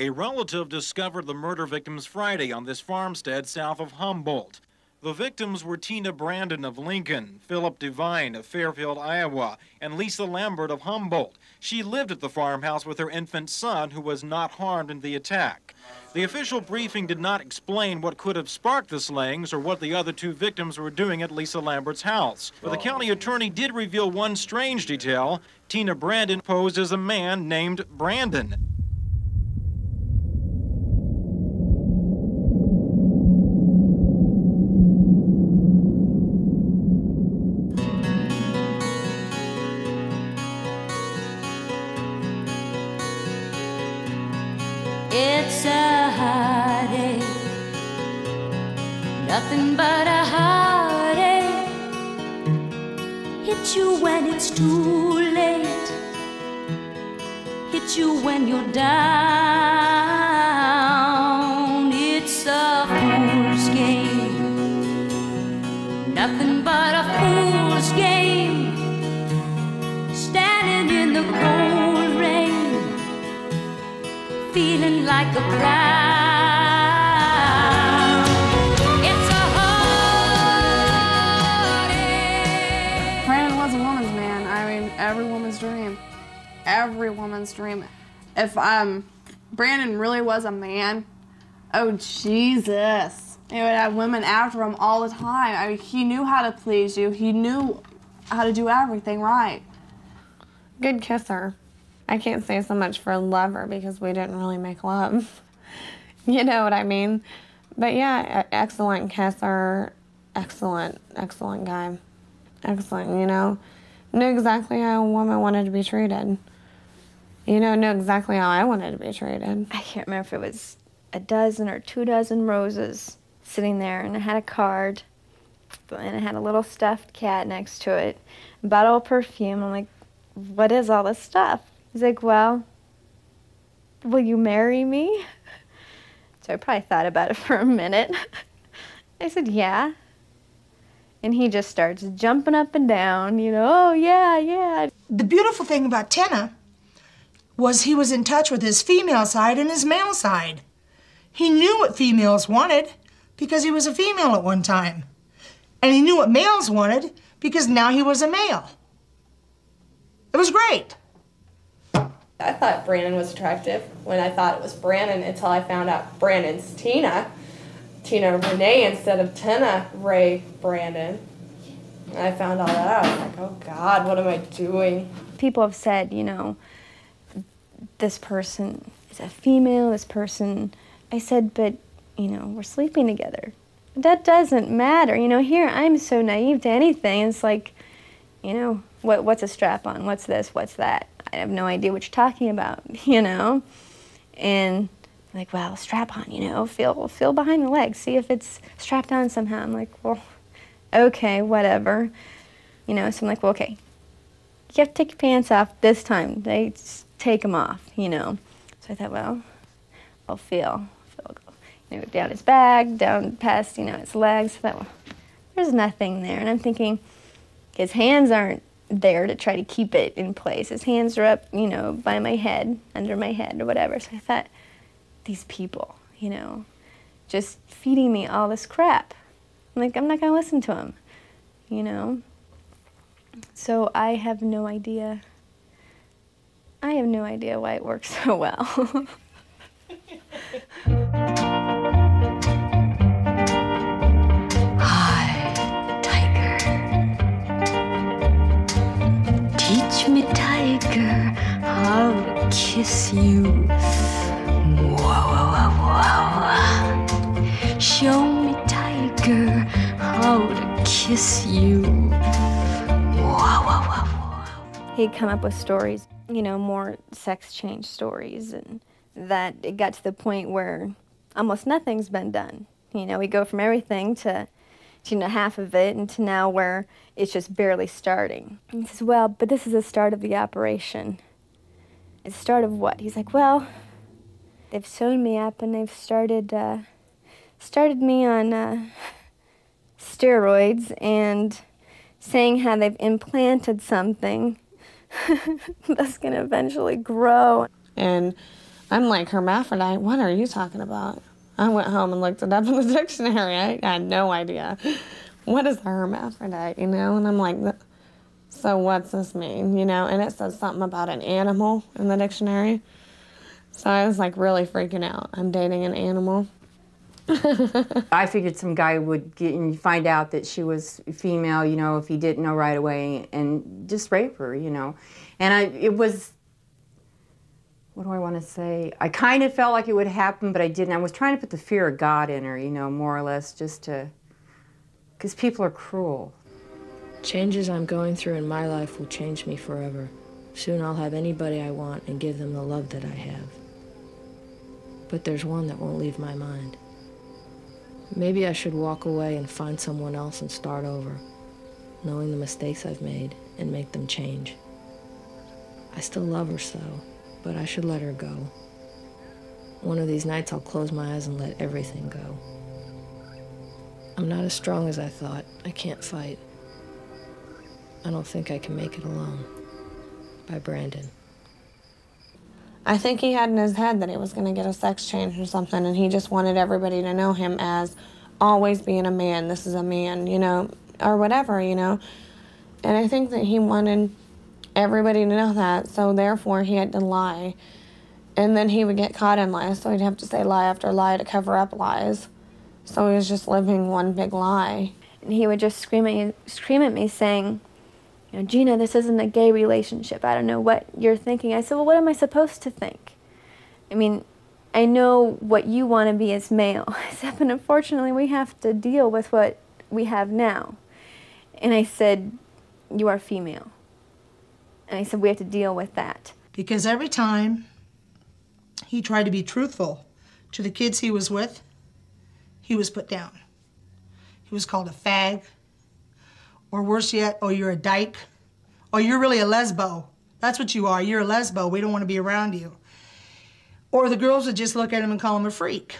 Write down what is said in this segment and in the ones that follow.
A relative discovered the murder victims Friday on this farmstead south of Humboldt. The victims were Teena Brandon of Lincoln, Phillip DeVine of Fairfield, Iowa, and Lisa Lambert of Humboldt. She lived at the farmhouse with her infant son, who was not harmed in the attack. The official briefing did not explain what could have sparked the slayings or what the other two victims were doing at Lisa Lambert's house. But the county attorney did reveal one strange detail. Teena Brandon posed as a man named Brandon. It's a heartache, nothing but a heartache. Hit you when it's too late, hit you when you're down. Like a clown. It's a heartache. Brandon was a woman's man. I mean, every woman's dream. Every woman's dream. If um, Brandon really was a man, oh Jesus, he would have women after him all the time. I mean, he knew how to please you. He knew how to do everything right. Good kisser. I can't say so much for lover because we didn't really make love. you know what I mean? But yeah, excellent kisser, excellent, excellent guy. Excellent, you know. Knew exactly how a woman wanted to be treated. You know, knew exactly how I wanted to be treated. I can't remember if it was a dozen or two dozen roses sitting there, and it had a card, and it had a little stuffed cat next to it, a bottle of perfume. I'm like, what is all this stuff? He's like, well, will you marry me? So I probably thought about it for a minute. I said, yeah. And he just starts jumping up and down, you know, oh, yeah, yeah. The beautiful thing about Teena was he was in touch with his female side and his male side. He knew what females wanted because he was a female at one time. And he knew what males wanted because now he was a male. It was great. I thought Brandon was attractive when I thought it was Brandon until I found out Brandon's Teena. Teena Renae instead of Teena Ray Brandon. And I found all that out. I was like, oh God, what am I doing? people have said, you know, this person is a female, this person. I said, but, you know, we're sleeping together. That doesn't matter. You know, here I'm so naive to anything. It's like, you know, what, what's a strap on? What's this? What's that? I have no idea what you're talking about, you know? And like, well, strap on, you know, feel, feel behind the legs, see if it's strapped on somehow. I'm like, well, okay, whatever. You know, so I'm like, well, okay, you have to take your pants off this time. They take them off, you know. So I thought, well, I'll feel, feel, you know, down his back, down past, you know, his legs. I well, there's nothing there. And I'm thinking, his hands aren't there to try to keep it in place. His hands are up, you know, by my head, under my head or whatever. So I thought, these people, you know, just feeding me all this crap. I'm like, I'm not going to listen to them, you know. So I have no idea. I have no idea why it works so well. kiss you. Wow, wow, wow. Show me, tiger, how to kiss you. He'd come up with stories, you know, more sex change stories, and that it got to the point where almost nothing's been done. You know, we go from everything to, to you know, half of it, and to now where it's just barely starting. And he says, well, but this is the start of the operation. It's the start of what? He's like, well, they've sewn me up and they've started, uh, started me on uh, steroids and saying how they've implanted something that's going to eventually grow. And I'm like, hermaphrodite? What are you talking about? I went home and looked it up in the dictionary. I had no idea. What is a hermaphrodite, you know? And I'm like, so what's this mean, you know? And it says something about an animal in the dictionary. So I was like really freaking out. I'm dating an animal. I figured some guy would get and find out that she was female, you know, if he didn't know right away, and just rape her, you know. And I, it was, what do I want to say? I kind of felt like it would happen, but I didn't. I was trying to put the fear of God in her, you know, more or less, just to, because people are cruel. Changes I'm going through in my life will change me forever. Soon I'll have anybody I want and give them the love that I have. But there's one that won't leave my mind. Maybe I should walk away and find someone else and start over, knowing the mistakes I've made and make them change. I still love her so, but I should let her go. One of these nights I'll close my eyes and let everything go. I'm not as strong as I thought. I can't fight. I don't think I can make it alone. By Brandon. I think he had in his head that he was going to get a sex change or something, and he just wanted everybody to know him as always being a man. This is a man, you know, or whatever, you know. And I think that he wanted everybody to know that, so therefore he had to lie. And then he would get caught in lies, so he'd have to say lie after lie to cover up lies. So he was just living one big lie. And he would just scream at, you, scream at me saying, you know, Gina, this isn't a gay relationship. I don't know what you're thinking. I said, well, what am I supposed to think? I mean, I know what you want to be as male. I said, but unfortunately, we have to deal with what we have now. And I said, you are female. And I said, we have to deal with that. Because every time he tried to be truthful to the kids he was with, he was put down. He was called a fag, or worse yet, oh, you're a dyke. Oh, you're really a lesbo. That's what you are. You're a lesbo. We don't want to be around you. Or the girls would just look at him and call him a freak.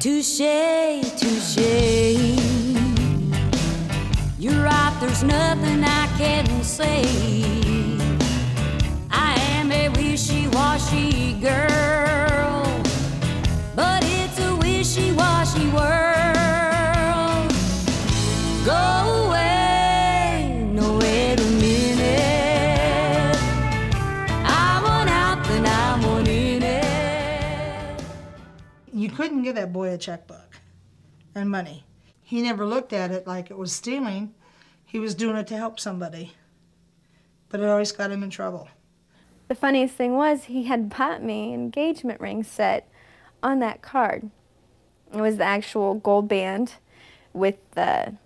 Touche, touche. You're right, there's nothing I can say. I am a wishy washy girl, but it's a wishy washy world. Go away, no, wait a minute. I want out, then I want in it. You couldn't give that boy a checkbook and money. He never looked at it like it was stealing. He was doing it to help somebody. But it always got him in trouble. The funniest thing was he had bought me an engagement ring set on that card. It was the actual gold band with the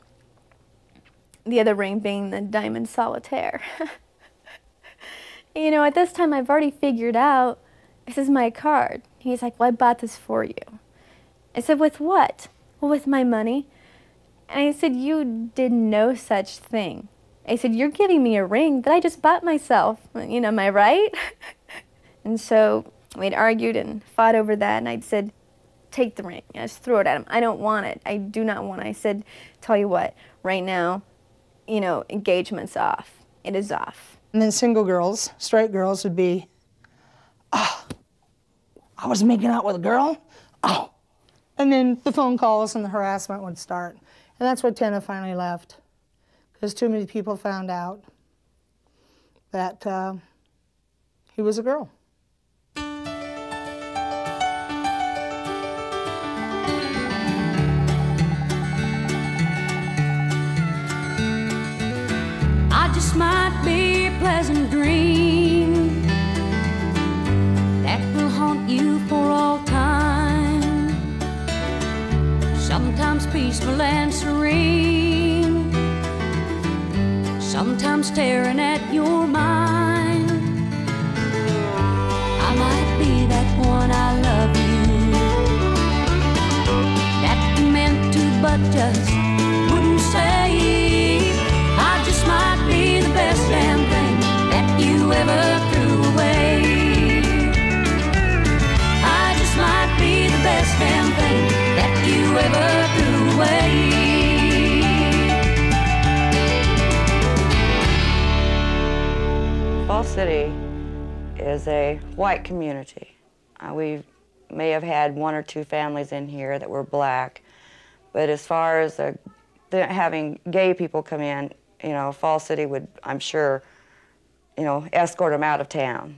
the other ring being the diamond solitaire. you know, at this time I've already figured out this is my card. He's like, "Well, I bought this for you." I said, "With what?" "Well, with my money." And I said, You did no such thing. I said, You're giving me a ring that I just bought myself. You know, am I right? and so we'd argued and fought over that, and I'd said, Take the ring. I just threw it at him. I don't want it. I do not want it. I said, Tell you what, right now, you know, engagement's off. It is off. And then single girls, straight girls, would be, oh, I was making out with a girl? Oh. And then the phone calls and the harassment would start. And that's why Teena finally left, because too many people found out that uh, he was a girl. I just might be a pleasant dream that will haunt you for Sometimes peaceful and serene, sometimes staring at your mind. I might be that one I love you that meant to, but just City is a white community. Uh, we may have had one or two families in here that were black, but as far as the, having gay people come in, you know, Falls City would, I'm sure, you know, escort them out of town.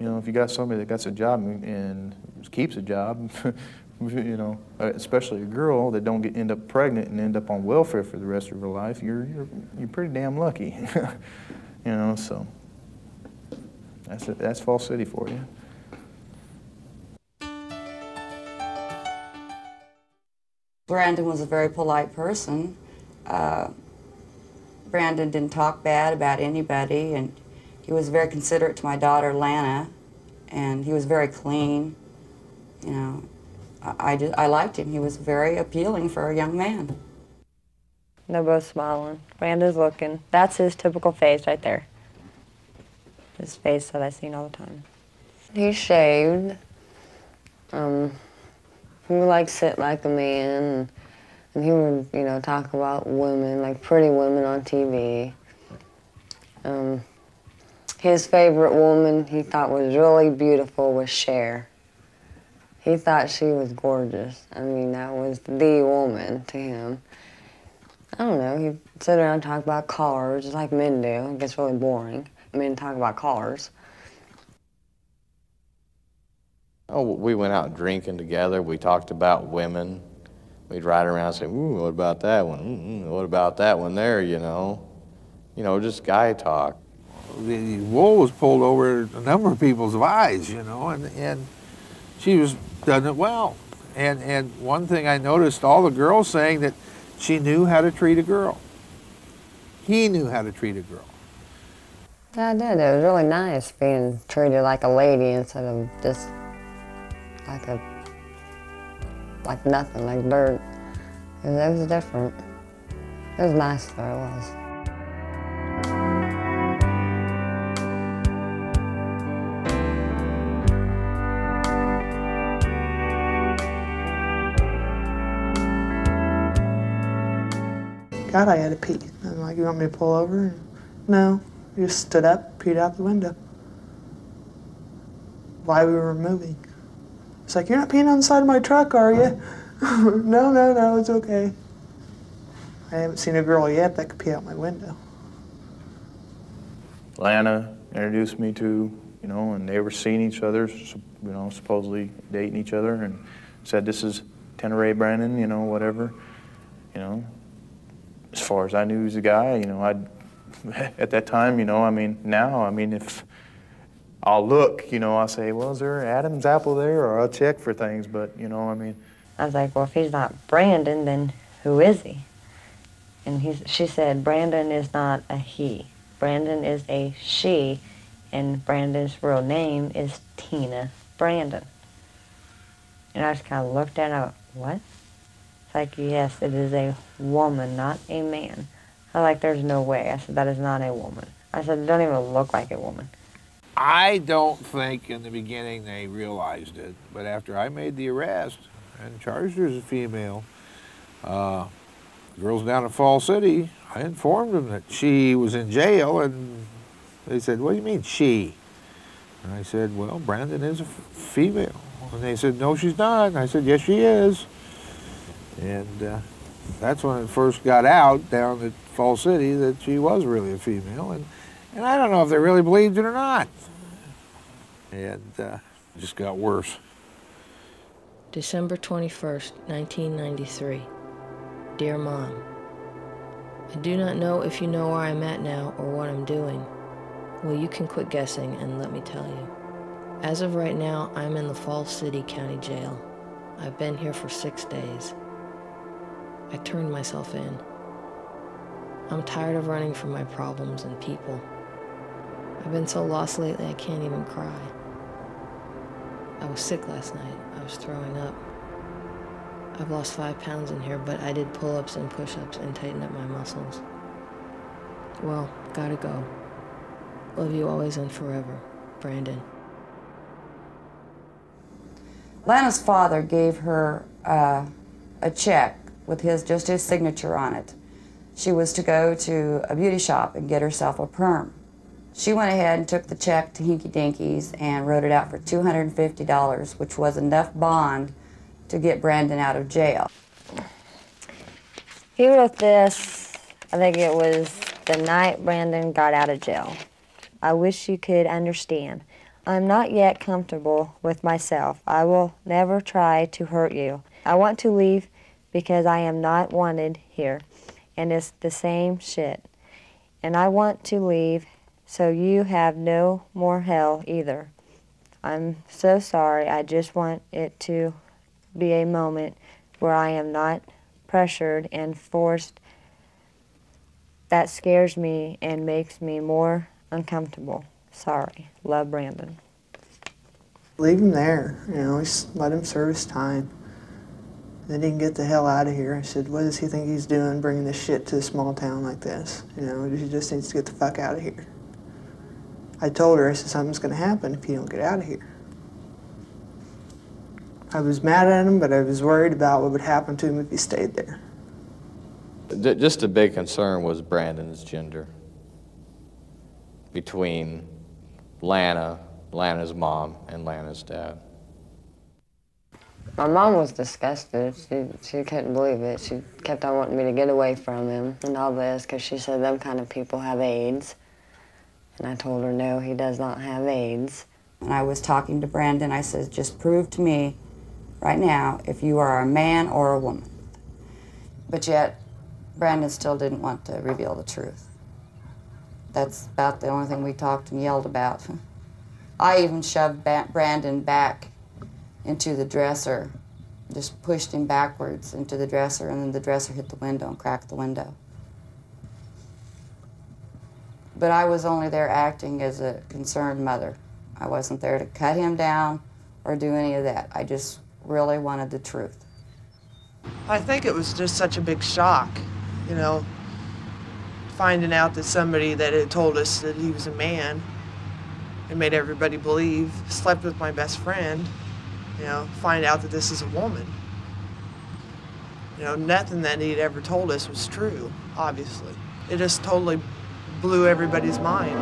You know, if you got somebody that gets a job and, and keeps a job, you know, especially a girl that don't get, end up pregnant and end up on welfare for the rest of her life, you're, you're, you're pretty damn lucky. you know, so that's, it, that's Falls City for you. Brandon was a very polite person. Uh, Brandon didn't talk bad about anybody, and he was very considerate to my daughter Lana, and he was very clean. You know, I, I, just, I liked him. He was very appealing for a young man. They're both smiling. Brandon's looking. That's his typical face right there. His face that I've seen all the time. He's shaved. Um, he would like sit like a man, and he would, you know, talk about women, like pretty women on TV. Um, his favorite woman he thought was really beautiful was Cher. He thought she was gorgeous. I mean, that was the woman to him. I don't know, he'd sit around and talk about cars, just like men do. It gets really boring. Men talk about cars. Oh, we went out drinking together. We talked about women. We'd ride around and say, ooh, what about that one? What about that one there, you know? You know, just guy talk. The wool was pulled over a number of people's eyes, you know, and, and she was done it well. And, and one thing I noticed, all the girls saying that she knew how to treat a girl. He knew how to treat a girl. I did. It was really nice being treated like a lady instead of just like a, like nothing, like dirt. It was, it was different. It was nice though, it was. God, I had to pee. I'm like, you want me to pull over? No. You just stood up, peed out the window. Why we were moving. It's like, you're not peeing on the side of my truck, are you? no, no, no, it's okay. I haven't seen a girl yet that could pee out my window. Lana introduced me to, you know, and they were seeing each other, you know, supposedly dating each other, and said, this is Teena Ray Brandon, you know, whatever. You know, as far as I knew he was a guy, you know, I'd, at that time, you know, I mean, now, I mean, if I'll look, you know, I'll say, well, is there Adam's apple there? Or I'll check for things, but, you know, I mean. I was like, well, if he's not Brandon, then who is he? And he's, she said, Brandon is not a he. Brandon is a she, and Brandon's real name is Teena Brandon. And I just kind of looked at her, what? Like, yes, it is a woman, not a man. I like, there's no way. I said, that is not a woman. I said, it don't even look like a woman. I don't think in the beginning they realized it, but after I made the arrest and charged her as a female, uh, girls down in Falls City, I informed them that she was in jail, and they said, what do you mean she? And I said, well, Brandon is a female. And they said, no, she's not. And I said, yes, she is. And uh, that's when it first got out down at Falls City that she was really a female. And and I don't know if they really believed it or not. And uh, it just got worse. December 21st, 1993. Dear Mom, I do not know if you know where I'm at now or what I'm doing. Well, you can quit guessing and let me tell you. As of right now, I'm in the Falls City County Jail. I've been here for six days. I turned myself in. I'm tired of running from my problems and people. I've been so lost lately I can't even cry. I was sick last night. I was throwing up. I've lost five pounds in here, but I did pull-ups and push-ups and tighten up my muscles. Well, gotta go. Love you always and forever. Brandon. Lana's father gave her uh, a check with his just his signature on it. She was to go to a beauty shop and get herself a perm. She went ahead and took the check to Hinky Dinky's and wrote it out for $250, which was enough bond to get Brandon out of jail. He wrote this, I think it was the night Brandon got out of jail. I wish you could understand. I'm not yet comfortable with myself. I will never try to hurt you. I want to leave because I am not wanted here, and it's the same shit. And I want to leave so you have no more hell either. I'm so sorry. I just want it to be a moment where I am not pressured and forced. That scares me and makes me more uncomfortable. Sorry. Love, Brandon. Leave him there, you know, just let him serve his time. Then he can get the hell out of here. I said, what does he think he's doing bringing this shit to a small town like this? You know, he just needs to get the fuck out of here. I told her, I said, something's going to happen if you don't get out of here. I was mad at him, but I was worried about what would happen to him if he stayed there. Just a big concern was Brandon's gender between Lana, Lana's mom, and Lana's dad. My mom was disgusted. She, she couldn't believe it. She kept on wanting me to get away from him and all this because she said them kind of people have AIDS. And I told her, no, he does not have AIDS. And I was talking to Brandon. I said, just prove to me right now if you are a man or a woman. But yet, Brandon still didn't want to reveal the truth. That's about the only thing we talked and yelled about. I even shoved Brandon back into the dresser, just pushed him backwards into the dresser, and then the dresser hit the window and cracked the window. But I was only there acting as a concerned mother. I wasn't there to cut him down or do any of that. I just really wanted the truth. I think it was just such a big shock, you know, finding out that somebody that had told us that he was a man and made everybody believe, slept with my best friend, you know, find out that this is a woman. You know, nothing that he'd ever told us was true, obviously. It just totally blew everybody's mind.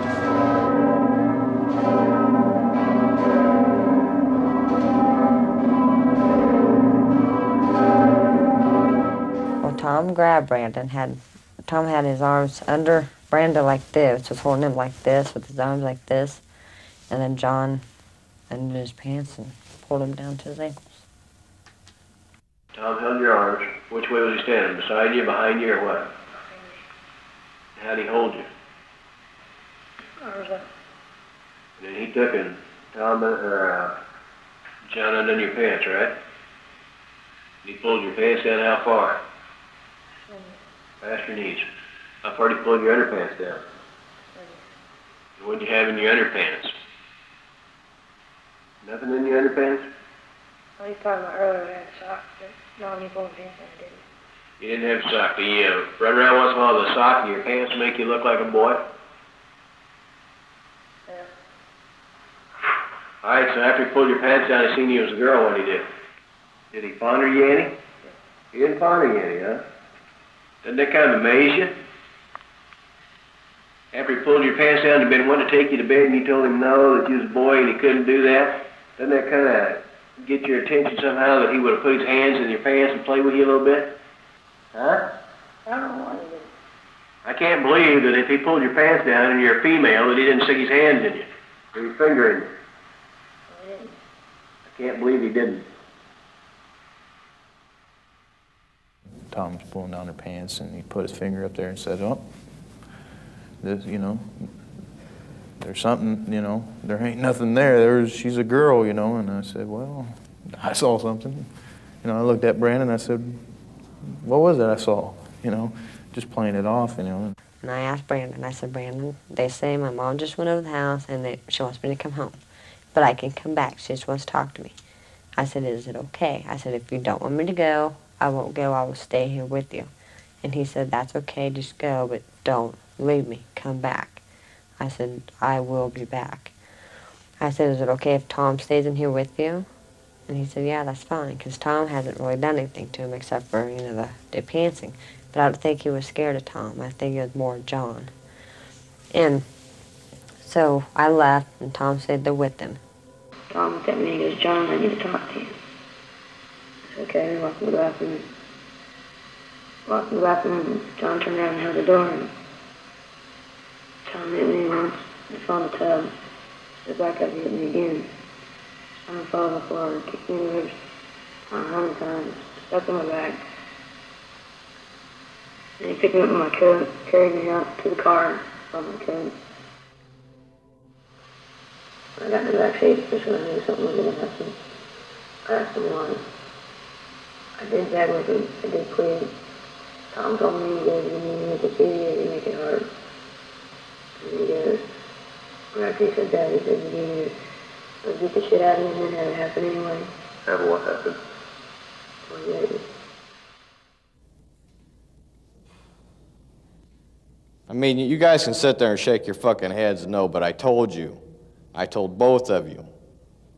Well, Tom grabbed Brandon, had Tom had his arms under Brandon like this, was holding him like this with his arms like this, and then John undid his pants and pulled him down to his ankles. Tom held your arms. Which way was he standing? Beside you, behind you, or what? How'd he hold you? And then he took and Tom, or, uh, John undone your pants, right? He pulled your pants down how far? Past your knees. How far did he pull your underpants down? What'd you have in your underpants? Nothing in your underpants? Well, he's talking about earlier we had socks, but not when he pulled pants and didn't. You didn't have a sock. Do you run around once in a while with a sock in your pants make you look like a boy? Yeah. All right, so after he pulled your pants down, he seen you as a girl. What did he do? Did he fonder you any? He didn't fonder you any, huh? Doesn't that kind of amaze you? After he pulled your pants down, he'd been wanting to take you to bed, and you told him no, that you was a boy and he couldn't do that. Doesn't that kind of get your attention somehow that he would have put his hands in your pants and played with you a little bit? Huh? I don't know what he did. I can't believe that if he pulled your pants down and you're a female, that he didn't stick his hands in you or his finger in you. I can't believe he didn't. Tom was pulling down her pants, and he put his finger up there and said, "Oh, this, you know, there's something, you know, there ain't nothing there. There's, she's a girl, you know." And I said, "Well, I saw something." You know, I looked at Brandon. I said, "What was it I saw?" You know, just playing it off, you know. And I asked Brandon, I said, Brandon, they say my mom just went over the house and they, she wants me to come home. But I can come back. She just wants to talk to me. I said, is it okay? I said, if you don't want me to go, I won't go. I will stay here with you. And he said, that's okay. Just go, but don't leave me. Come back. I said, I will be back. I said, is it okay if Tom stays in here with you? And he said, yeah, that's fine, because Tom hasn't really done anything to him except for, you know, the, the pantsing. But I don't think he was scared of Tom. I think it was more John. And So I left, and Tom said they're with him. Tom looked at me and he goes, John, I need to talk to you. I said, okay, we walked in the bathroom. Walked in the bathroom, John turned around and held the door, and Tom hit me once, fell in the tub. Back up and hit me again. Tom fell on the floor, kicked me in the ribs a hundred times, stepped on my back. And he picked me up in my coat, carried me out to the car from my coat. I got in the back seat just when I knew something was to happen. I asked him why. I did beg with him. I did plead. Tom told me, he goes, you need to make it easier, you make it hard. And he goes, right after he said that, he said, you need to beat the shit out of me and then have it happen anyway. Have what happened? Well, yeah, I mean, you guys can sit there and shake your fucking heads and no, but I told you. I told both of you.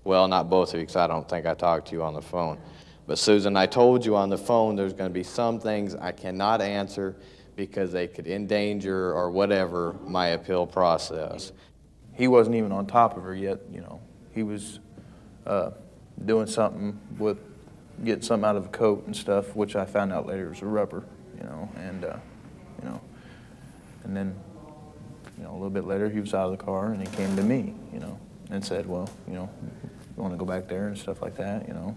Well, not both of you, because I don't think I talked to you on the phone. But Susan, I told you on the phone there's going to be some things I cannot answer because they could endanger or whatever my appeal process. He wasn't even on top of her yet, you know. He was uh, doing something with getting something out of a coat and stuff, which I found out later was a rubber, you know, and, uh, you know, and then, you know, a little bit later he was out of the car and he came to me, you know, and said, well, you know, you want to go back there and stuff like that, you know.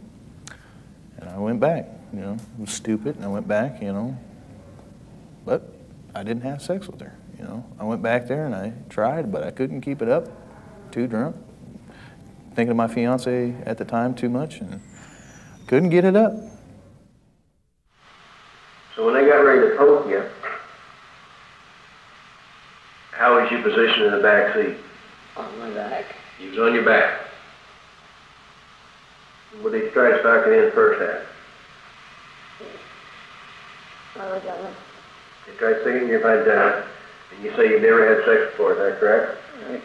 And I went back, you know, it was stupid, and I went back, you know, but I didn't have sex with her, you know. I went back there and I tried, but I couldn't keep it up, too drunk, thinking of my fiance at the time too much, and couldn't get it up. So when they got ready to poke you, how was you positioned in the back seat? on my back. You was on your back. What did you try to start it in first half? I was on You tried sticking your vagina, and you say you've never had sex before, is that correct? Right.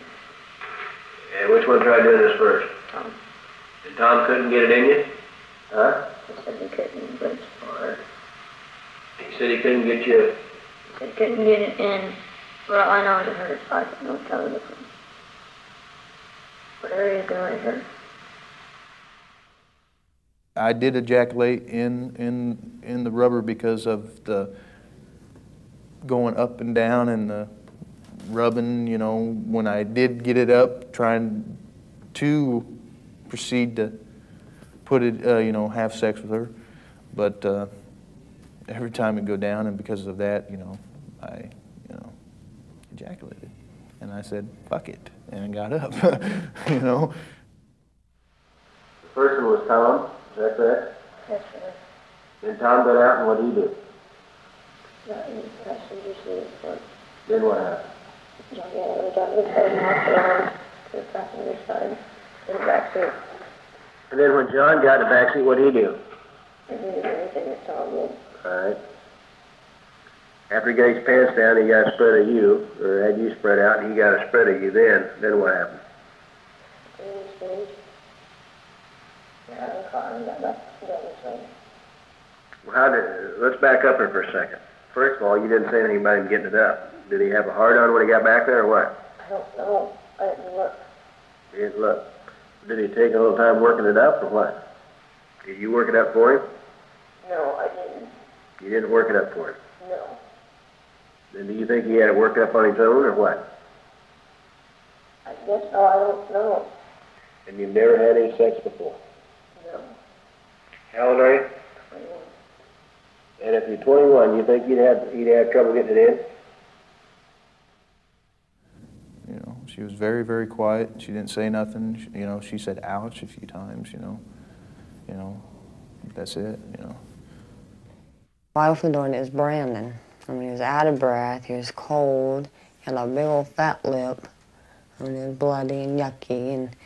And which one tried doing this first? Tom. And Tom couldn't get it in you? Huh? He said he couldn't, but Alright. He said he couldn't get you, he said couldn't get it in. But all I know is it hurts. I said, don't tell the difference. Whatever it is gonna really hurt. I did ejaculate in, in, in the rubber because of the going up and down and the rubbing, you know, when I did get it up, trying to proceed to put it, uh, you know, have sex with her. But uh, every time it go down, and because of that, you know, I, you know, ejaculated. And I said, fuck it, and I got up, you know. the first one was Tom, is that correct? That's right. Then Tom got out, and what did he do? Not in passenger seat, but Then what happened? John got out of the driver's and to the passenger side in the back seat. And then when John got in the back seat, what did he do? He didn't do anything that Tom did. Alright. After he got his pants down, he got a spread of you, or had you spread out, and he got a spread of you then. Then what happened? He didn't change. Got out of the car and got back to the driver's side. Well, how did, let's back up here for a second. First of all, you didn't say anything about him getting it up. Did he have a hard on when he got back there, or what? I don't know. I didn't look. He didn't look. Did he take a little time working it up, or what? Did you work it up for him? No, I didn't. You didn't work it up for him. No. Then do you think he had it worked up on his own, or what? I guess so. I don't know. And you've never had any sex before? No. How old are you? And if you're 21, you think you'd have he'd have trouble getting it in? You know, she was very, very quiet. She didn't say nothing. She, you know, she said "ouch" a few times. You know, you know, that's it. You know. I opened the door and Brandon. I mean, he was out of breath. He was cold. He had a big old fat lip. I mean, it was bloody and yucky. And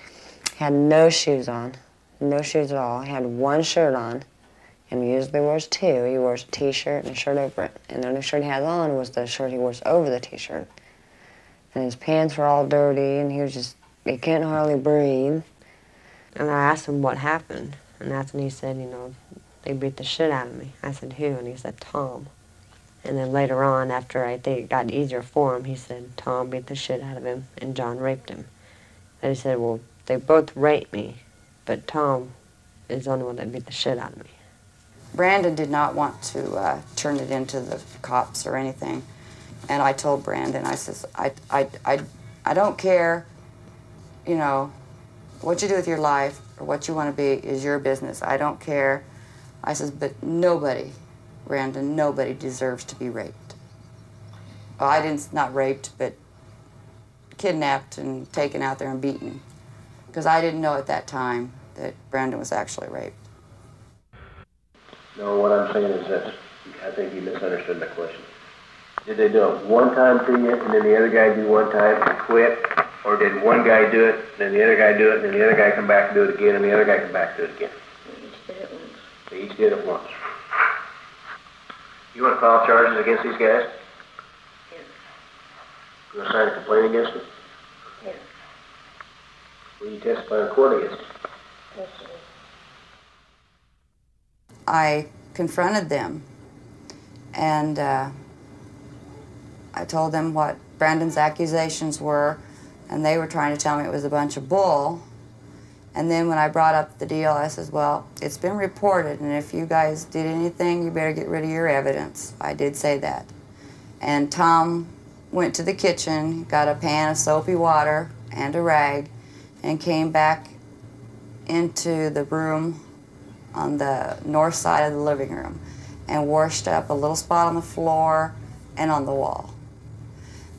he had no shoes on. No shoes at all. He had one shirt on. And he usually wears two. He wears a t-shirt and a shirt over it. And the only shirt he has on was the shirt he wears over the t-shirt. And his pants were all dirty and he was just, he couldn't hardly breathe. And I asked him what happened. And that's when he said, you know, they beat the shit out of me. I said, who? And he said, Tom. And then later on, after I think it got easier for him, he said Tom beat the shit out of him and John raped him. And he said, well, they both raped me, but Tom is the only one that beat the shit out of me. Brandon did not want to uh, turn it into the cops or anything. And I told Brandon, I says, I, I, I, I don't care, you know, what you do with your life or what you want to be is your business. I don't care. I says, but nobody, Brandon, nobody deserves to be raped. Well, I didn't, not raped, but kidnapped and taken out there and beaten. Because I didn't know at that time that Brandon was actually raped. No, what I'm saying is that I think you misunderstood my question. Did they do it one time to you, and then the other guy do one time and quit? Or did one guy do it, and then the other guy do it, and then the other guy come back and do it again, and the other guy come back and do it again? They each did it once. They each did it once. You want to file charges against these guys? Yes. You want to sign a complaint against them? Yeah. Will you testify in court against them? I confronted them and uh, I told them what Brandon's accusations were, and they were trying to tell me it was a bunch of bull. And then when I brought up the deal, I said, Well, it's been reported, and if you guys did anything, you better get rid of your evidence. I did say that. And Tom went to the kitchen, got a pan of soapy water and a rag, and came back into the room on the north side of the living room and washed up a little spot on the floor and on the wall.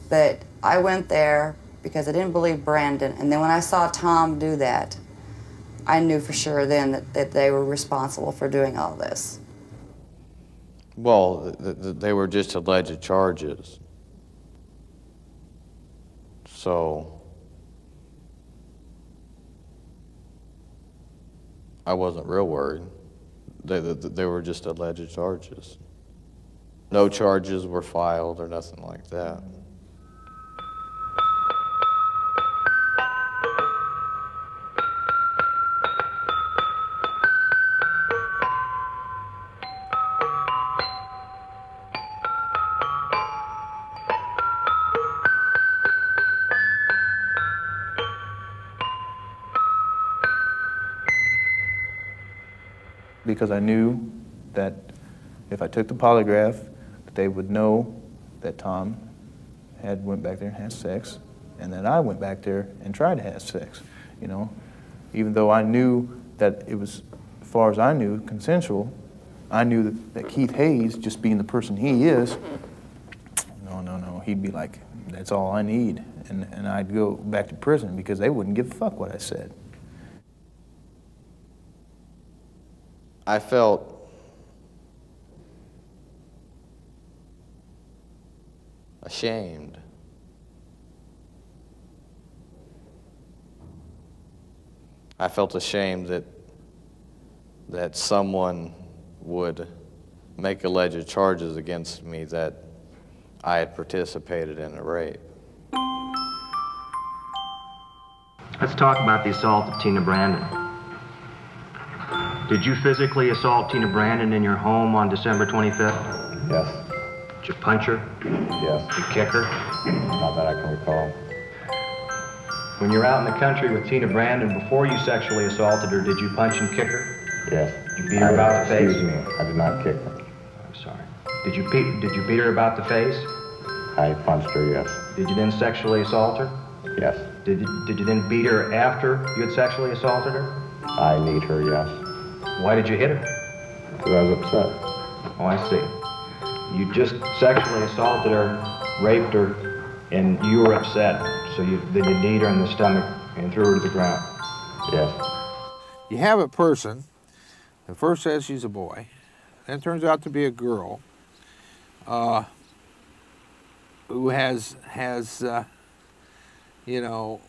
But I went there because I didn't believe Brandon, and then when I saw Tom do that, I knew for sure then that, that they were responsible for doing all this. Well, th- th- they were just alleged charges. So I wasn't real worried. They, they, were just alleged charges. No charges were filed or nothing like that. Because I knew that if I took the polygraph, that they would know that Tom had went back there and had sex, and that I went back there and tried to have sex. You know, even though I knew that it was, as far as I knew, consensual, I knew that, that Keith Hayes, just being the person he is, no, no, no, he'd be like, that's all I need. And, and I'd go back to prison because they wouldn't give a fuck what I said. I felt ashamed. I felt ashamed that that someone would make alleged charges against me that I had participated in a rape. Let's talk about the assault of Teena Brandon. Did you physically assault Teena Brandon in your home on December 25th? Yes. Did you punch her? Yes. Did you kick her? Not that I can recall. When you were out in the country with Teena Brandon, before you sexually assaulted her, did you punch and kick her? Yes. Did you beat her about the face? Excuse me, I did not kick her. I'm sorry. Did you, beat, did you beat her about the face? I punched her, yes. Did you then sexually assault her? Yes. Did you, did you then beat her after you had sexually assaulted her? I need her, yes. Why did you hit her? Because I was upset. Oh, I see. You just sexually assaulted her, raped her, and you were upset. So you then you kneed her in the stomach and threw her to the ground. Yes. You have a person that first says she's a boy, then turns out to be a girl, uh, who has has uh, you know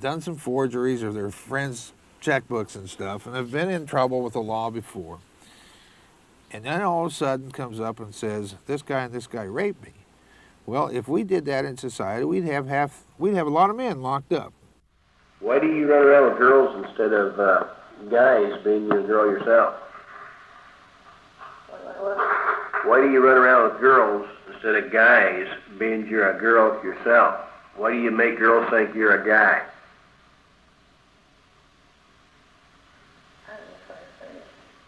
done some forgeries of their friends' checkbooks and stuff, and I've been in trouble with the law before. And then all of a sudden comes up and says, "This guy and this guy raped me." Well, if we did that in society, we'd have half, we'd have a lot of men locked up. Why do you run around with girls instead of uh, guys being a girl yourself? Why do you run around with girls instead of guys, being you're a girl yourself? Why do you make girls think you're a guy?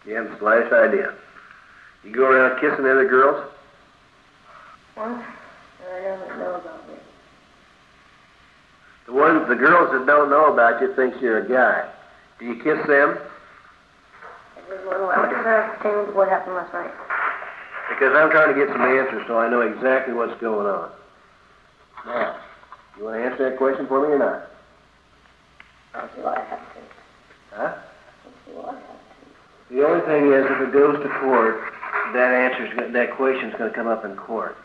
You haven't the slightest idea. You go around kissing other girls? Well, I don't know about it. The ones, the girls that don't know about you thinks you're a guy. Do you kiss them? What does that have to do what happened last night? Because I'm trying to get some answers so I know exactly what's going on. Now, you want to answer that question for me or not? I don't see why I have to. Huh? I don't see why I have to. The only thing is, if it goes to court, that answer's go- that question's going to come up in court,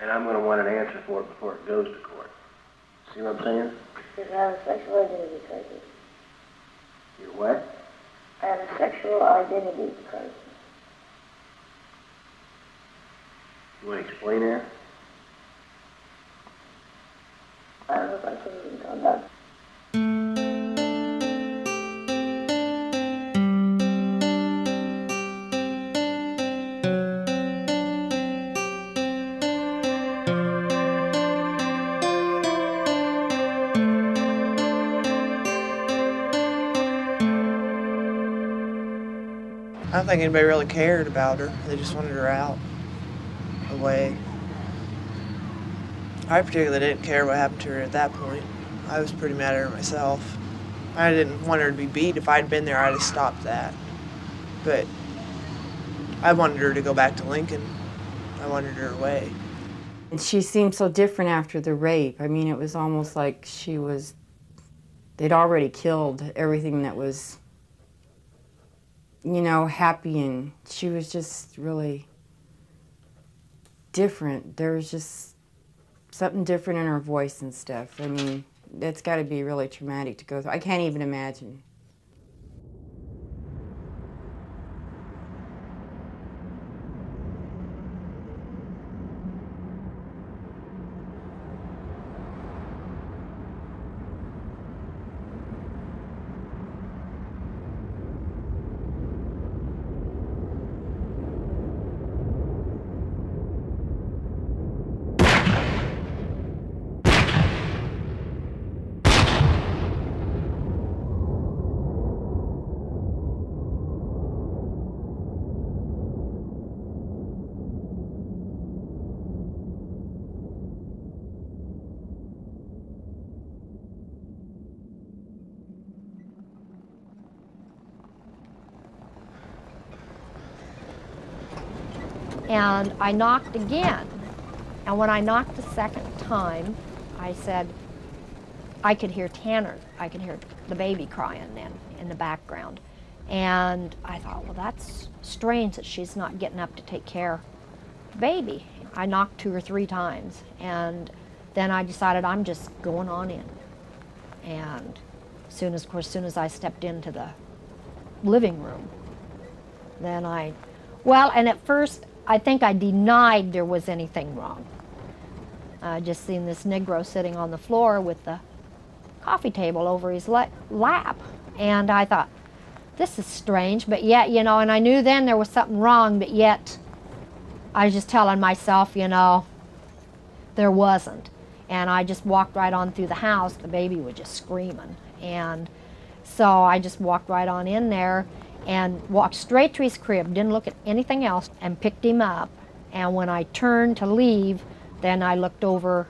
and I'm going to want an answer for it before it goes to court. See what I'm saying? Because I have a sexual identity crisis. You're what? I have a sexual identity crisis. You want to explain that? I don't know if I can even calm down. Think anybody really cared about her. They just wanted her out, away. I particularly didn't care what happened to her at that point. I was pretty mad at her myself. I didn't want her to be beat. If I'd been there, I'd have stopped that. But I wanted her to go back to Lincoln. I wanted her away. And she seemed so different after the rape. I mean, it was almost like she was, they'd already killed everything that was, you know, happy, and she was just really different. There was just something different in her voice and stuff. I mean, that's got to be really traumatic to go through. I can't even imagine. And I knocked again. And when I knocked the second time, I said, I could hear Tanner. I could hear the baby crying then in the background. And I thought, well, that's strange that she's not getting up to take care of baby. I knocked two or three times. And then I decided I'm just going on in. And soon as, of course, soon as I stepped into the living room, then I, well, and at first I think I denied there was anything wrong. I just seen this Negro sitting on the floor with the coffee table over his la- lap. And I thought, this is strange, but yet, you know, and I knew then there was something wrong, but yet I was just telling myself, you know, there wasn't. And I just walked right on through the house. The baby was just screaming. And so I just walked right on in there and walked straight to his crib, didn't look at anything else, and picked him up. And when I turned to leave, then I looked over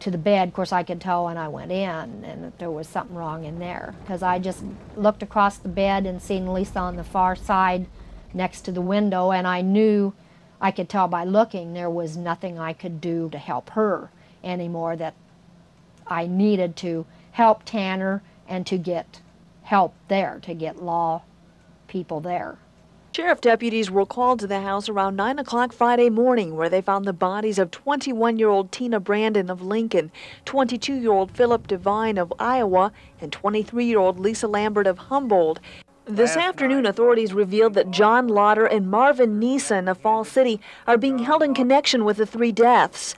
to the bed. Of course, I could tell when I went in and there was something wrong in there because I just looked across the bed and seen Lisa on the far side next to the window, and I knew I could tell by looking there was nothing I could do to help her anymore. That I needed to help Tanner and to get help there, to get law people there. Sheriff deputies were called to the house around 9 o'clock Friday morning, where they found the bodies of 21 year old Teena Brandon of Lincoln, 22 year old Phillip DeVine of Iowa, and 23 year old Lisa Lambert of Humboldt. This afternoon, authorities revealed that John Lotter and Marvin Nissen of Falls City are being held in connection with the three deaths.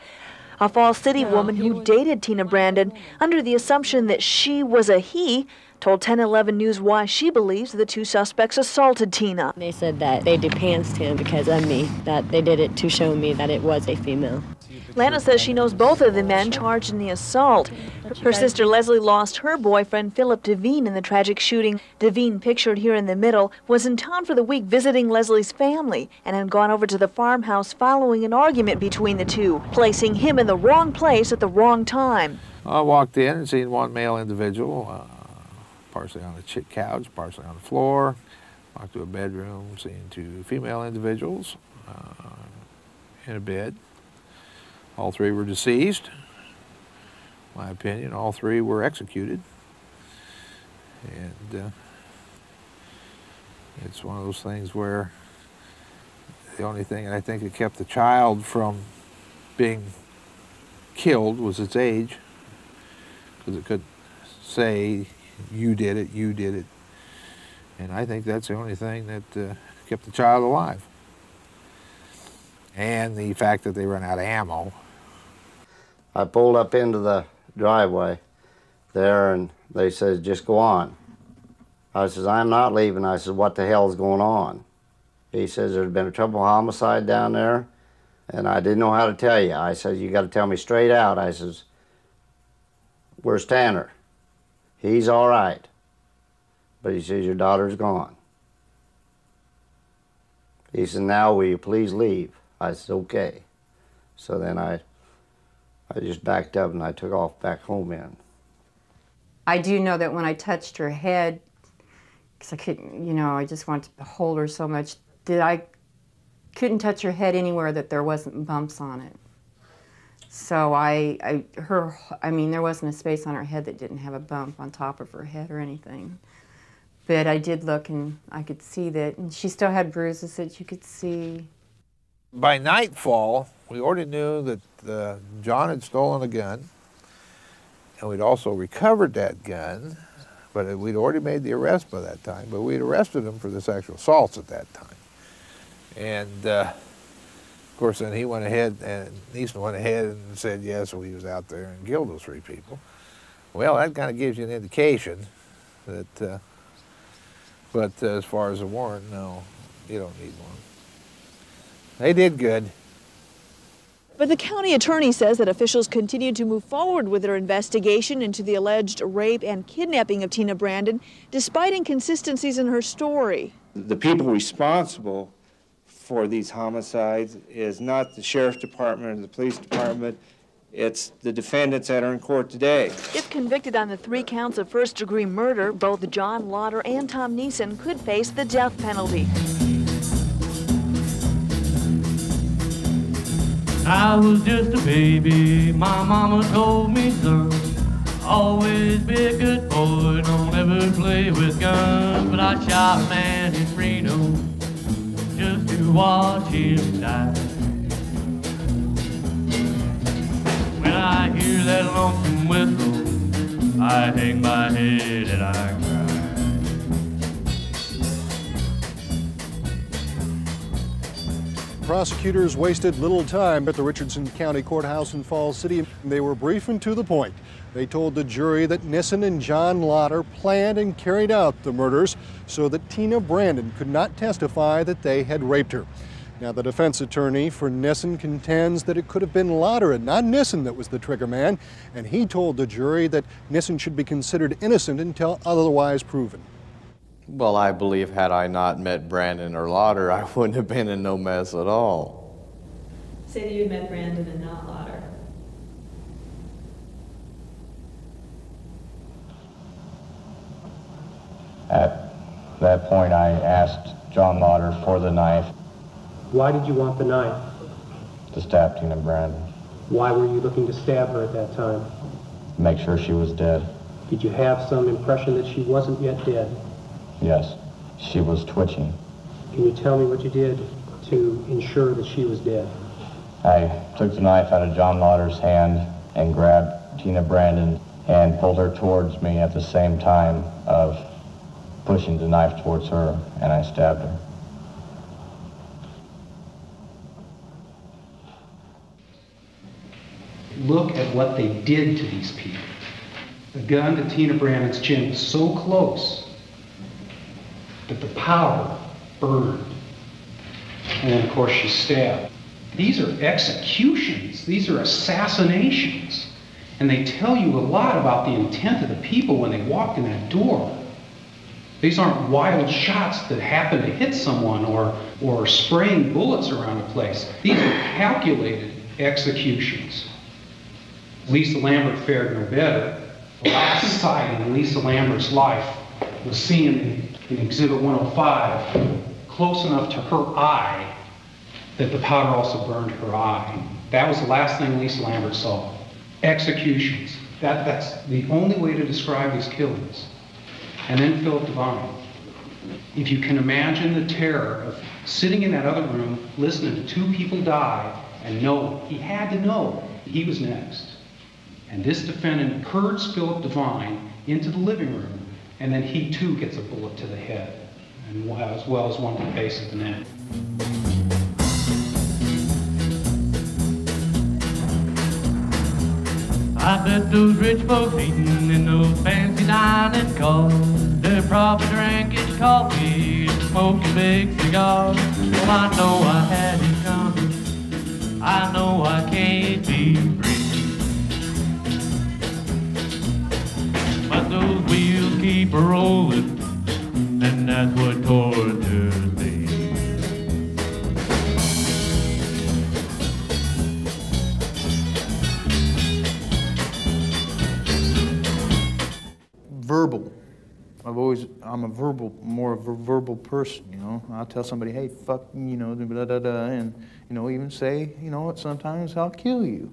A Falls City woman who dated Teena Brandon under the assumption that she was a he told 1011 News why she believes the two suspects assaulted Teena. They said that they depanced him because of me, that they did it to show me that it was a female. Lana says she knows both of the men charged in the assault. Her sister Leslie lost her boyfriend Phillip DeVine in the tragic shooting. DeVine, pictured here in the middle, was in town for the week visiting Leslie's family and had gone over to the farmhouse following an argument between the two, placing him in the wrong place at the wrong time. I walked in and seen one male individual, uh, partially on ch- couch, partially on the floor. Walked to a bedroom, seen two female individuals uh, in a bed. All three were deceased. My opinion, all three were executed. And uh, it's one of those things where the only thing I think that kept the child from being killed was its age, because it could say, you did it, you did it. And I think that's the only thing that uh, kept the child alive. And the fact that they ran out of ammo. I pulled up into the driveway there and they said, just go on. I says, I'm not leaving. I said, what the hell's going on? He says, there's been a triple homicide down there and I didn't know how to tell you. I said, you got to tell me straight out. I says, where's Tanner? He's all right. But he says, your daughter's gone. He said, now will you please leave? I said, okay. So then I, I just backed up and I took off back home in. I do know that when I touched her head, because I couldn't, you know, I just wanted to hold her so much, that I couldn't touch her head anywhere that there wasn't bumps on it. So I, I, her, I mean, there wasn't a space on her head that didn't have a bump on top of her head or anything. But I did look and I could see that, and she still had bruises that you could see. By nightfall, we already knew that uh, John had stolen a gun, and we'd also recovered that gun, but we'd already made the arrest by that time. But we'd arrested him for the sexual assaults at that time. And uh, course, then he went ahead and Nissen went ahead and said yes, so he was out there and killed those three people. Well, that kind of gives you an indication that. Uh, but uh, as far as a warrant, no, you don't need one. They did good. But the county attorney says that officials continue to move forward with their investigation into the alleged rape and kidnapping of Teena Brandon, despite inconsistencies in her story. The people responsible for these homicides is not the sheriff's department or the police department. It's the defendants that are in court today. If convicted on the three counts of first degree murder, both John Lotter and Tom Nissen could face the death penalty. I was just a baby, my mama told me so. Always be a good boy, don't ever play with guns. But I shot a man in Reno just to watch him die. When I hear that lonesome whistle, I hang my head and I cry. Prosecutors wasted little time at the Richardson County Courthouse in Falls City. They were brief and to the point. They told the jury that Nissen and John Lotter planned and carried out the murders so that Teena Brandon could not testify that they had raped her. Now, the defense attorney for Nissen contends that it could have been Lotter and not Nissen that was the trigger man, and he told the jury that Nissen should be considered innocent until otherwise proven. Well, I believe had I not met Brandon or Lotter, I wouldn't have been in no mess at all. Say that you had met Brandon and not Lotter. At that point, I asked John Lotter for the knife Why did you want the knife? to stab Teena Brandon, Why were you looking to stab her at that time? make sure she was dead. Did you have some impression that she wasn't yet dead? Yes, she was twitching. Can you tell me what you did to ensure that she was dead? I took the knife out of John Lotter's hand and grabbed Teena Brandon and pulled her towards me at the same time of pushing the knife towards her, and I stabbed her. Look at what they did to these people. the gun to Teena Brandon's chin was so close that the powder burned. And then, of course, she stabbed. These are executions, these are assassinations. And they tell you a lot about the intent of the people when they walked in that door. These aren't wild shots that happen to hit someone or, or spraying bullets around a place. These are calculated executions. Lisa Lambert fared no better. The last sight in Lisa Lambert's life was seen in, Exhibit 105, close enough to her eye that the powder also burned her eye. That was the last thing Lisa Lambert saw. Executions. That, that's the only way to describe these killings. And then Phillip DeVine. If you can imagine the terror of sitting in that other room, listening to two people die, and know, he had to know he was next. And this defendant herds Phillip DeVine into the living room, and then he too gets a bullet to the head, and as well as one to the base of the neck. I bet those rich folks eating in those fancy dining cars. They probably drank his coffee and smoked a big cigar. Well, I know I had it coming. I know I can't be free. But those wheels keep rolling, and that's what tortures me. I'm a verbal, more of a verbal person, you know. I'll tell somebody, hey, fuck, you know, da da da, and, you know, even say, you know what, sometimes I'll kill you.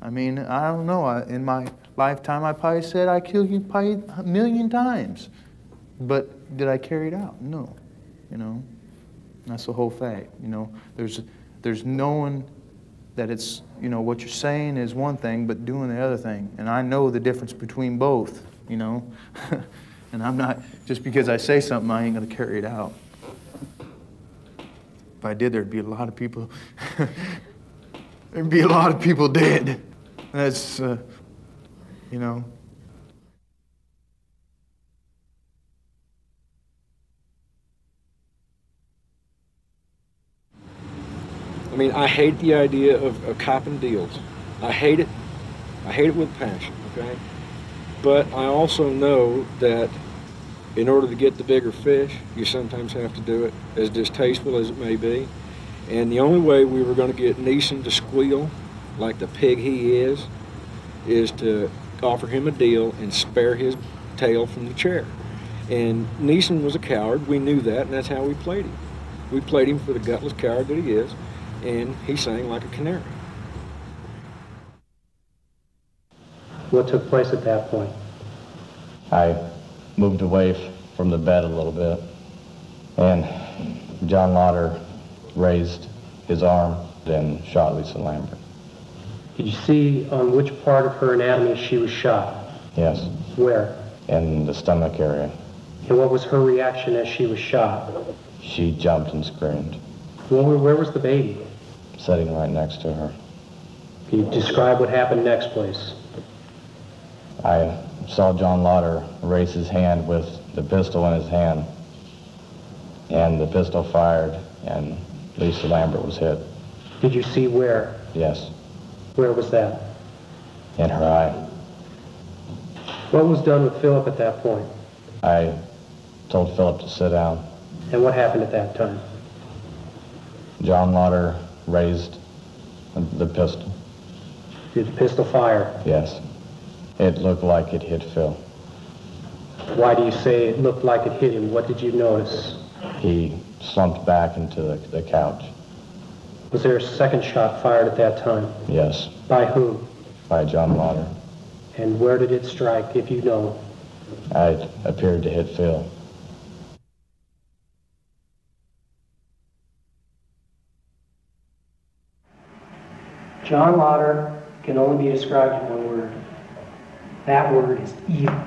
I mean, I don't know, I, in my lifetime, I probably said I kill you probably a million times. But did I carry it out? No, you know. That's the whole fact, you know. There's, there's knowing that it's, you know, what you're saying is one thing, but doing the other thing. And I know the difference between both, you know. and I'm not, just because I say something, I ain't going to carry it out. If I did, there'd be a lot of people, there'd be a lot of people dead. That's, uh, you know. I mean, I hate the idea of, of copping deals. I hate it. I hate it with passion, okay? But I also know that in order to get the bigger fish, you sometimes have to do it, as distasteful as it may be. And the only way we were going to get Nissen to squeal like the pig he is, is to offer him a deal and spare his tail from the chair. And Nissen was a coward. We knew that, and that's how we played him. We played him for the gutless coward that he is, and he sang like a canary. What took place at that point? I moved away f- from the bed a little bit, and John Lotter raised his arm and shot Lisa Lambert. Did you see on which part of her anatomy she was shot? Yes, Where? in the stomach area. And what was her reaction as she was shot? She jumped and screamed, Where, where was the baby? sitting right next to her. Can you describe what happened next, please? I saw John Lotter raise his hand with the pistol in his hand, and the pistol fired, and Lisa Lambert was hit. Did you see where? Yes, Where was that? in her eye. What was done with Phillip at that point? I told Phillip to sit down. And what happened at that time? John Lotter raised the pistol. Did the pistol fire? Yes. It looked like it hit Phil. Why do you say it looked like it hit him? What did you notice? He slumped back into the, the couch. Was there a second shot fired at that time? Yes, By whom? by John Lotter. And where did it strike, if you know? I appeared to hit Phil. John Lotter can only be described in one. That word is evil.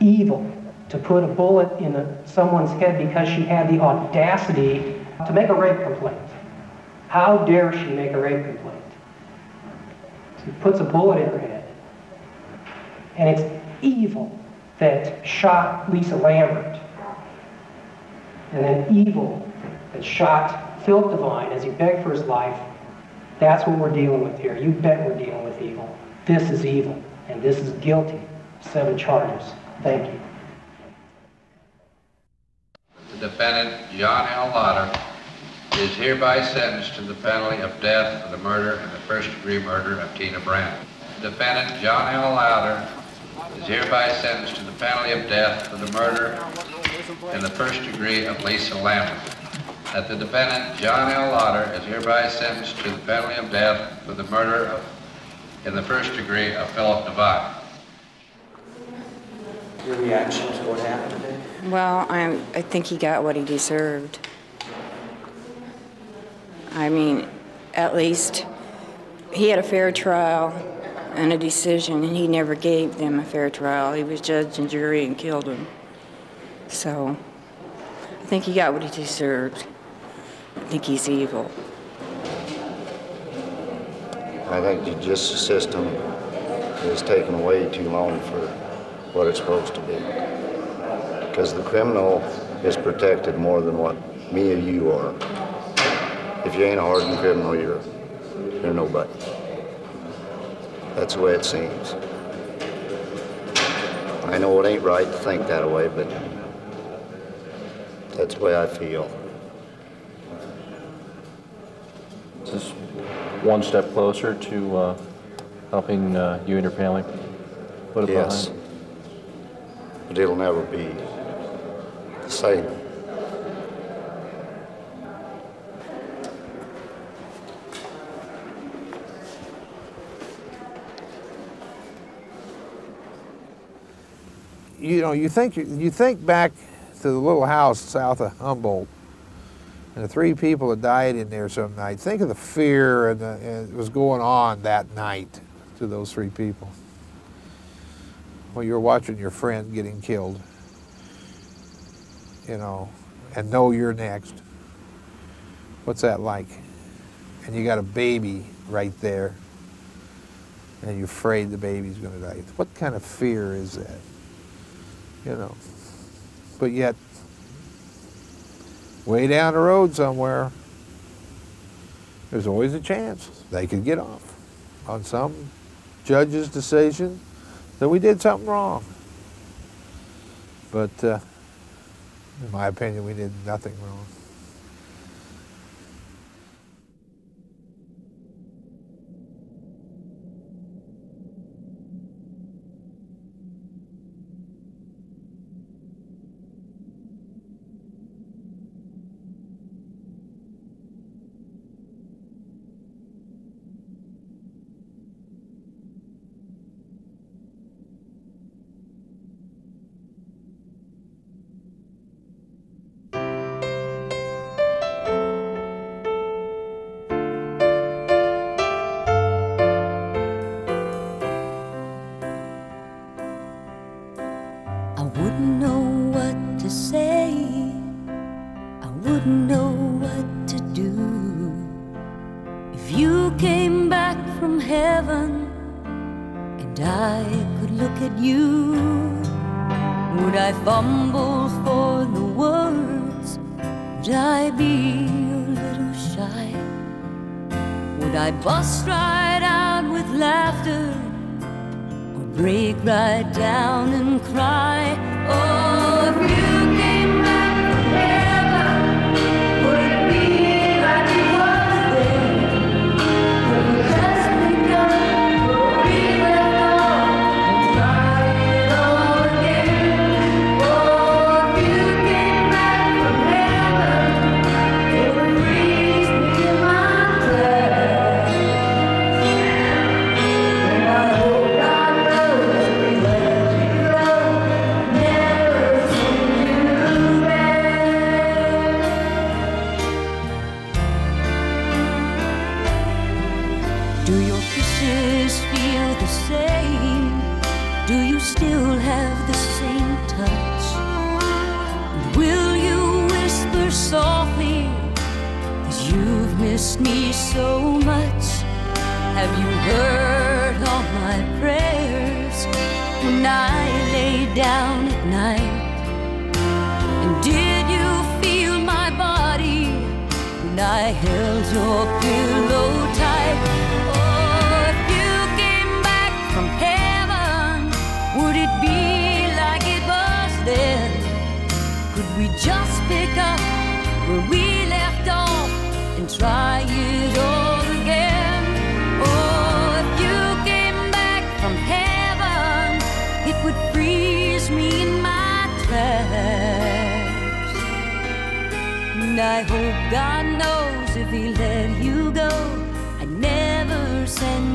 Evil. To put a bullet in a, someone's head because she had the audacity to make a rape complaint. How dare she make a rape complaint? She puts a bullet in her head. And it's evil that shot Lisa Lambert. And then evil that shot Phillip DeVine as he begged for his life. That's what we're dealing with here. You bet we're dealing with evil. This is evil, and this is guilty. Seven charges. Thank you. The defendant, John L. Lotter, is hereby sentenced to the penalty of death for the murder and the first-degree murder of Teena Brandon. The defendant, John L. Lotter, is hereby sentenced to the penalty of death for the murder in the first degree of Lisa Lambert. That the defendant, John L. Lotter, is hereby sentenced to the penalty of death for the murder of, in the first degree of Phillip DeVine. Your reaction to what happened today? Well, I, I think he got what he deserved. I mean, at least he had a fair trial and a decision, and he never gave them a fair trial. He was judge and jury and killed him. So I think he got what he deserved. I think he's evil. I think the justice system is taking way too long for what it's supposed to be. Because the criminal is protected more than what me or you are. If you ain't a hardened criminal, you're, you're nobody. That's the way it seems. I know it ain't right to think that way, but that's the way I feel. This one step closer to uh, helping uh, you and your family put it Yes. behind? But it'll never be the same. you know, you think you think back to the little house south of Humboldt, and the three people that died in there some night. Think of the fear and, the, and was going on that night to those three people. Well, you're watching your friend getting killed, you know, and know you're next. What's that like? And you got a baby right there, and you're afraid the baby's going to die. What kind of fear is that? you know. But yet, way down the road somewhere, there's always a chance they could get off on some judge's decision that we did something wrong. But uh, in my opinion, we did nothing wrong. Do you still have the same touch? Will you whisper softly? Cause you've missed me so much. Have you heard all my prayers when I lay down at night? And did you feel my body when I held your pillow? God knows if He let you go, I never send.